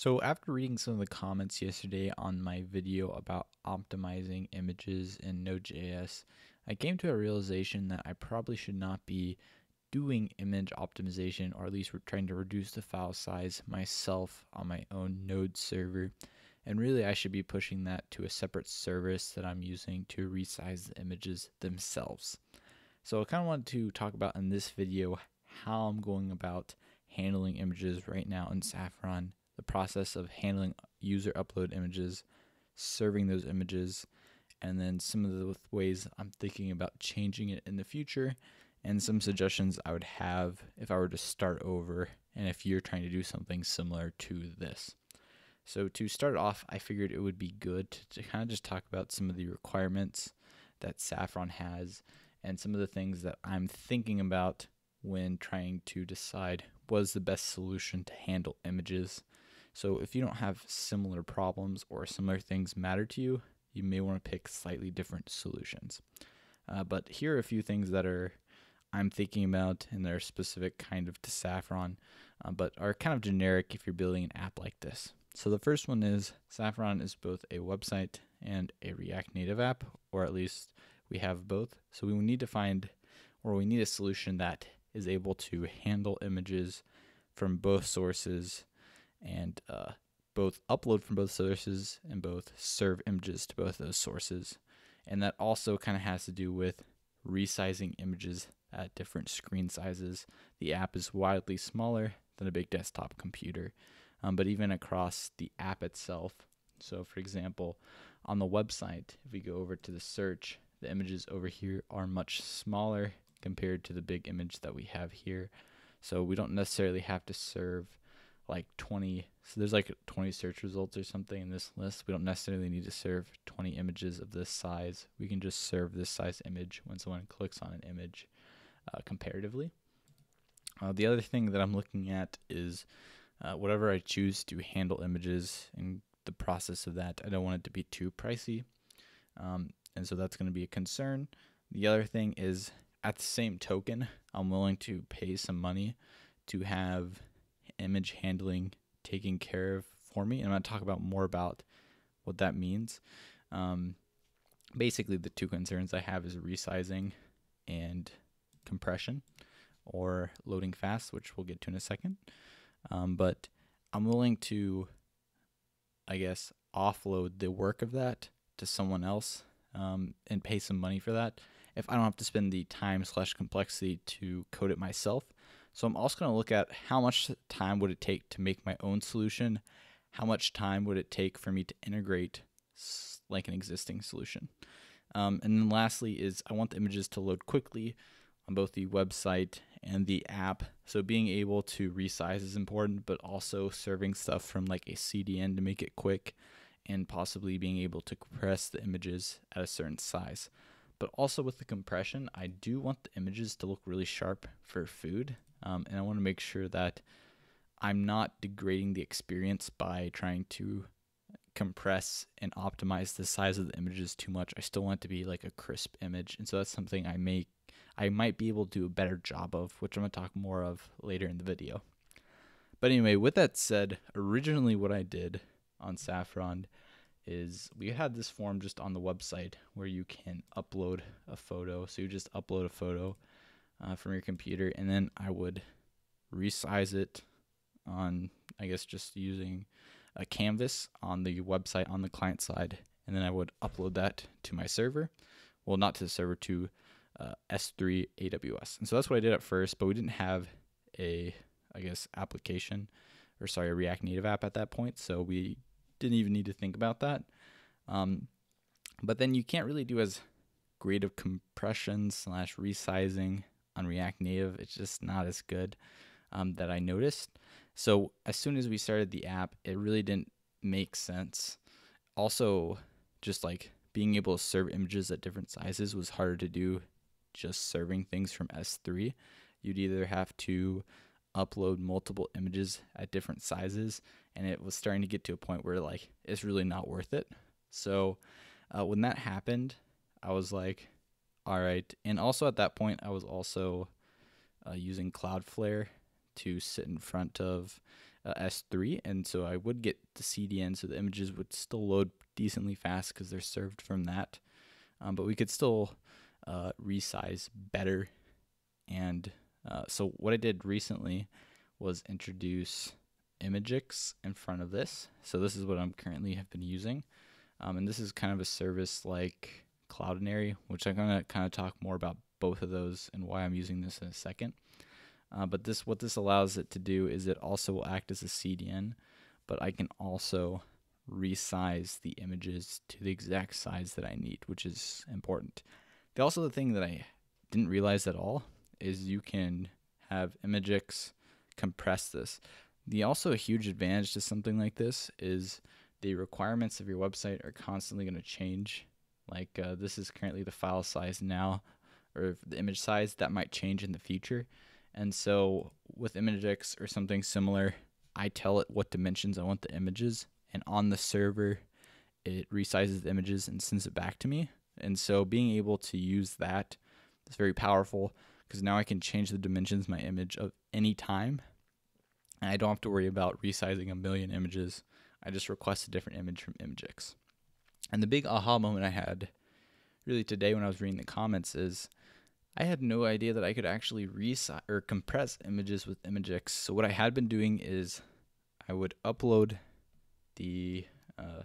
So after reading some of the comments yesterday on my video about optimizing images in Node.js, I came to a realization that I probably should not be doing image optimization or at least trying to reduce the file size myself on my own Node server. And really I should be pushing that to a separate service that I'm using to resize the images themselves. So I kind of wanted to talk about in this video how I'm going about handling images right now in Saffron the process of handling user upload images, serving those images, and then some of the ways I'm thinking about changing it in the future, and some suggestions I would have if I were to start over and if you're trying to do something similar to this. So, to start off, I figured it would be good to, to kind of just talk about some of the requirements that Saffron has and some of the things that I'm thinking about when trying to decide what is the best solution to handle images so if you don't have similar problems or similar things matter to you, you may want to pick slightly different solutions. Uh, but here are a few things that are I'm thinking about, and they're specific kind of to Saffron, uh, but are kind of generic if you're building an app like this. So the first one is Saffron is both a website and a React Native app, or at least we have both. So we need to find, or we need a solution that is able to handle images from both sources and uh, both upload from both sources and both serve images to both those sources. And that also kind of has to do with resizing images at different screen sizes. The app is wildly smaller than a big desktop computer, um, but even across the app itself. So, for example, on the website, if we go over to the search, the images over here are much smaller compared to the big image that we have here. So, we don't necessarily have to serve like 20 so there's like 20 search results or something in this list. We don't necessarily need to serve 20 images of this size. We can just serve this size image when someone clicks on an image uh, comparatively. Uh, the other thing that i'm looking at is uh, whatever i choose to handle images and the process of that i don't want it to be too pricey. Um, and so that's going to be a concern. The other thing is at the same token i'm willing to pay some money to have image handling taken care of for me. And I'm going to talk about more about what that means. Um, basically, the two concerns I have is resizing and compression or loading fast, which we'll get to in a second. Um, but I'm willing to, I guess, offload the work of that to someone else um, and pay some money for that if I don't have to spend the time slash complexity to code it myself. So I'm also going to look at how much time would it take to make my own solution, how much time would it take for me to integrate like an existing solution. Um, and then lastly is I want the images to load quickly on both the website and the app. So being able to resize is important, but also serving stuff from like a CDN to make it quick and possibly being able to compress the images at a certain size. But also with the compression, I do want the images to look really sharp for food. Um, and I want to make sure that I'm not degrading the experience by trying to compress and optimize the size of the images too much. I still want it to be like a crisp image. And so that's something I may I might be able to do a better job of, which I'm going to talk more of later in the video. But anyway, with that said, originally what I did on Saffron is we had this form just on the website where you can upload a photo. So you just upload a photo uh, from your computer, and then I would resize it on, I guess, just using a canvas on the website on the client side, and then I would upload that to my server. Well, not to the server, to uh, S3 AWS. And so that's what I did at first, but we didn't have a, I guess, application or sorry, a React Native app at that point, so we didn't even need to think about that. Um, but then you can't really do as great of compression slash resizing on React Native. It's just not as good um, that I noticed. So as soon as we started the app, it really didn't make sense. Also, just like being able to serve images at different sizes was harder to do just serving things from S3. You'd either have to upload multiple images at different sizes, and it was starting to get to a point where like it's really not worth it. So uh, when that happened, I was like, all right. And also at that point, I was also uh, using Cloudflare to sit in front of uh, S3, and so I would get the CDN, so the images would still load decently fast because they're served from that. Um, but we could still uh, resize better. And uh, so what I did recently was introduce Imgix in front of this. So this is what I'm currently have been using. Um, and this is kind of a service like Cloudinary, which I'm going to kind of talk more about both of those and why I'm using this in a second. Uh, but this, what this allows it to do is it also will act as a CDN, but I can also resize the images to the exact size that I need, which is important. The, also, the thing that I didn't realize at all is you can have Imgix compress this. The also a huge advantage to something like this is the requirements of your website are constantly going to change. Like uh, this is currently the file size now, or the image size that might change in the future. And so with Imgix or something similar, I tell it what dimensions I want the images, and on the server, it resizes the images and sends it back to me. And so being able to use that is very powerful because now I can change the dimensions my image of any time. And I don't have to worry about resizing a million images. I just request a different image from Imgix. And the big aha moment I had really today when I was reading the comments is I had no idea that I could actually resize or compress images with Imgix. So what I had been doing is I would upload the uh,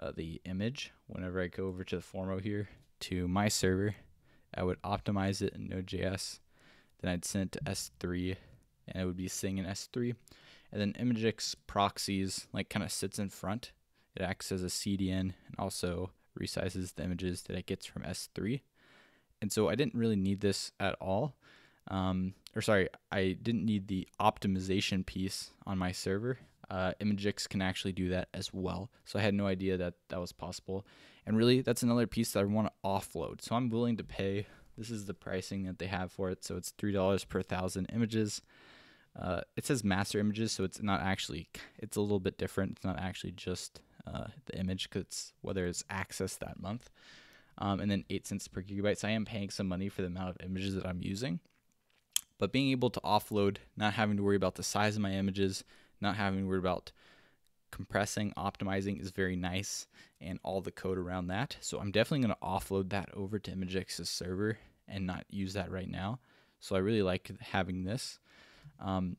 uh, the image whenever I go over to the Formo here to my server. I would optimize it in Node.js. Then I'd send it to S3 and it would be sitting in S3. And then Imgix proxies like kind of sits in front. It acts as a CDN and also resizes the images that it gets from S3. And so I didn't really need this at all. Um, or sorry, I didn't need the optimization piece on my server. Uh, Imgix can actually do that as well. So I had no idea that that was possible. And really, that's another piece that I want to offload. So I'm willing to pay. This is the pricing that they have for it. So it's $3 per thousand images. Uh, it says master images, so it's not actually, it's a little bit different. It's not actually just uh, the image because it's whether it's accessed that month. Um, and then 8 cents per gigabyte. So I am paying some money for the amount of images that I'm using. But being able to offload, not having to worry about the size of my images, not having to worry about compressing, optimizing is very nice and all the code around that. So I'm definitely going to offload that over to Imgix's server and not use that right now. So I really like having this. Um,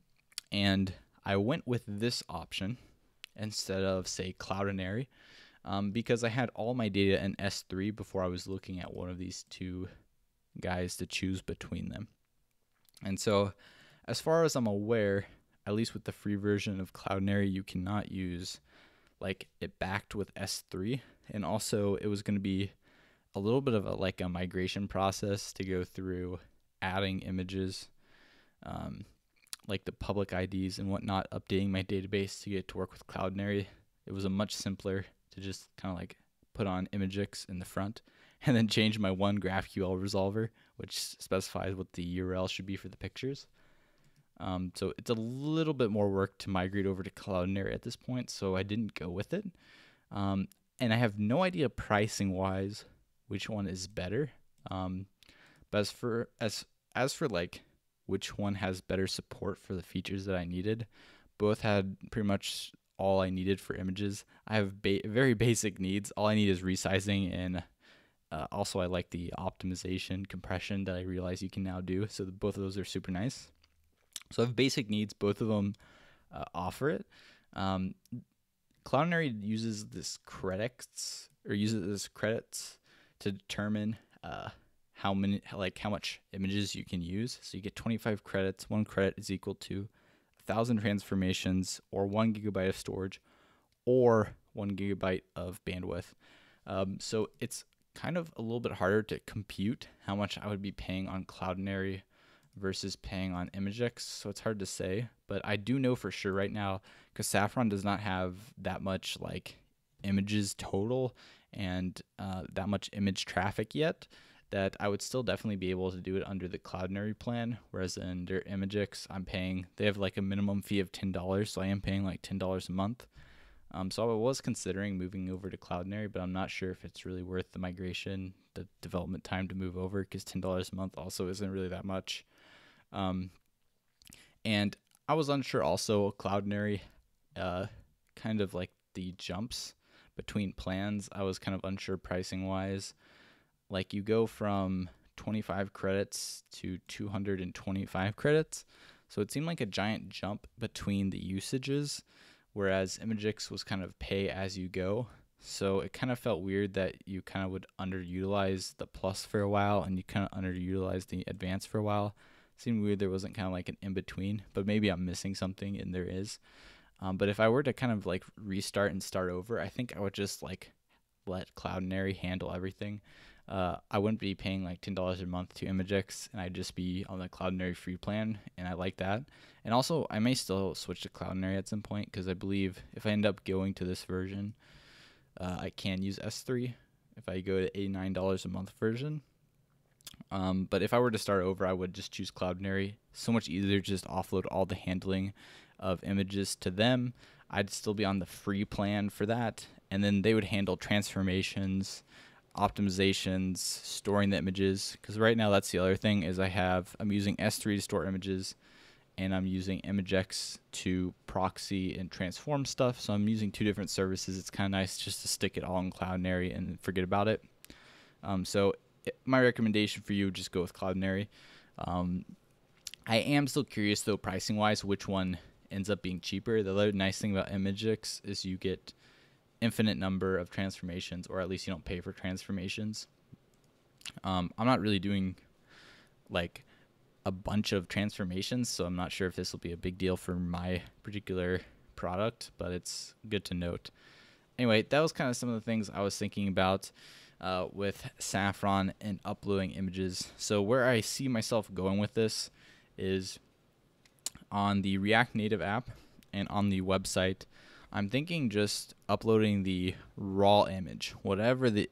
and I went with this option instead of, say, Cloudinary um, because I had all my data in S3 before I was looking at one of these two guys to choose between them. And so, as far as I'm aware, at least with the free version of Cloudinary, you cannot use like it backed with S3. And also, it was going to be a little bit of a like a migration process to go through adding images um, like the public IDs and whatnot, updating my database to get to work with Cloudinary. It was a much simpler to just kind of like put on Imgix in the front and then change my one GraphQL resolver, which specifies what the URL should be for the pictures. Um, so it's a little bit more work to migrate over to Cloudinary at this point, so I didn't go with it. Um, and I have no idea pricing wise which one is better. Um, but as for as as for like which one has better support for the features that I needed. Both had pretty much all I needed for images. I have ba- very basic needs. All I need is resizing and uh, also I like the optimization compression that I realize you can now do. So the, both of those are super nice. So I have basic needs. Both of them uh, offer it. Um, Cloudinary uses this credits or uses this credits to determine uh, how many like how much images you can use. So you get 25 credits. One credit is equal to a thousand transformations or one gigabyte of storage or one gigabyte of bandwidth. Um, so it's kind of a little bit harder to compute how much I would be paying on Cloudinary versus paying on Imgix. So it's hard to say, but I do know for sure right now because Saffron does not have that much like images total and uh, that much image traffic yet that I would still definitely be able to do it under the Cloudinary plan. Whereas under Imgix, I'm paying, they have like a minimum fee of $10. So I am paying like $10 a month. Um, so I was considering moving over to Cloudinary, but I'm not sure if it's really worth the migration, the development time to move over, because $10 a month also isn't really that much. Um, and I was unsure also Cloudinary, uh, kind of like the jumps between plans. I was kind of unsure pricing wise. Like you go from 25 credits to 225 credits. So it seemed like a giant jump between the usages, whereas Imgix was kind of pay as you go. So it kind of felt weird that you kind of would underutilize the plus for a while and you kind of underutilize the advance for a while. It seemed weird there wasn't kind of like an in between, but maybe I'm missing something and there is. Um, but if I were to kind of like restart and start over, I think I would just like let Cloudinary handle everything. Uh, I wouldn't be paying like ten dollars a month to Imgix, and I'd just be on the Cloudinary free plan, and I like that. And also, I may still switch to Cloudinary at some point because I believe if I end up going to this version, uh, I can use S3 if I go to $89 a month version. Um, but if I were to start over, I would just choose Cloudinary. So much easier to just offload all the handling of images to them. I'd still be on the free plan for that. And then they would handle transformations, optimizations, storing the images. Because right now, that's the other thing is I have, I'm using S3 to store images and I'm using Imgix to proxy and transform stuff. So I'm using two different services. It's kind of nice just to stick it all in Cloudinary and forget about it. Um, so it, my recommendation for you, just go with Cloudinary. Um, I am still curious though, pricing wise, which one ends up being cheaper. The other nice thing about Imgix is you get infinite number of transformations, or at least you don't pay for transformations. Um, I'm not really doing like a bunch of transformations, so I'm not sure if this will be a big deal for my particular product, but it's good to note. Anyway, that was kind of some of the things I was thinking about uh, with Saffron and uploading images. So where I see myself going with this is on the React Native app and on the website. I'm thinking just uploading the raw image, whatever the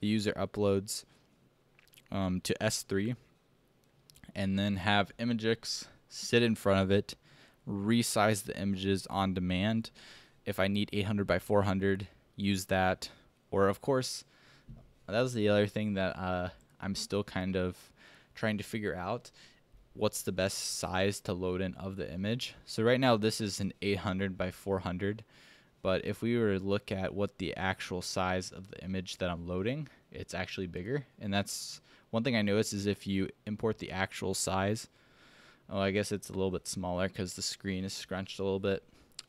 the user uploads um, to S3 and then have Imgix sit in front of it, resize the images on demand. If I need 800 by 400, use that. Or, of course, that was the other thing that uh, I'm still kind of trying to figure out what's the best size to load in of the image. So right now this is an 800 by 400, but if we were to look at what the actual size of the image that I'm loading, it's actually bigger, and that's one thing I noticed is if you import the actual size, oh, I guess it's a little bit smaller because the screen is scrunched a little bit.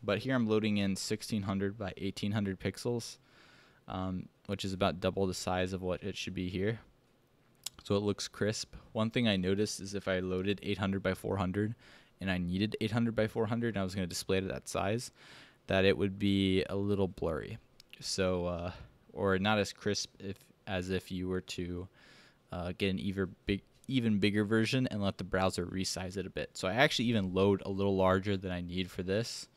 But here I'm loading in 1600 by 1800 pixels, um, which is about double the size of what it should be here. So it looks crisp. One thing I noticed is if I loaded 800 by 400 and I needed 800 by 400 and I was going to display it at that size, that it would be a little blurry. So, uh, or not as crisp if as if you were to uh, get an even big even bigger version and let the browser resize it a bit. So I actually even load a little larger than I need for this.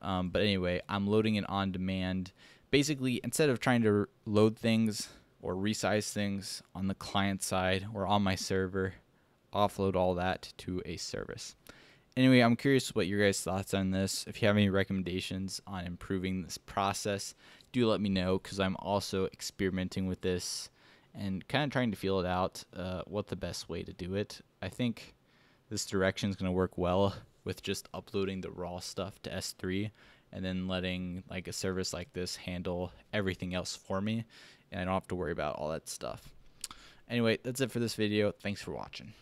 Um, but anyway, I'm loading it on demand. Basically, instead of trying to load things or resize things on the client side or on my server, offload all that to a service. Anyway, I'm curious what your guys' thoughts on this. If you have any recommendations on improving this process, do let me know because I'm also experimenting with this and kind of trying to feel it out uh, what the best way to do it. I think this direction is going to work well with just uploading the raw stuff to S3 and then letting like a service like this handle everything else for me and I don't have to worry about all that stuff. Anyway, that's it for this video. Thanks for watching.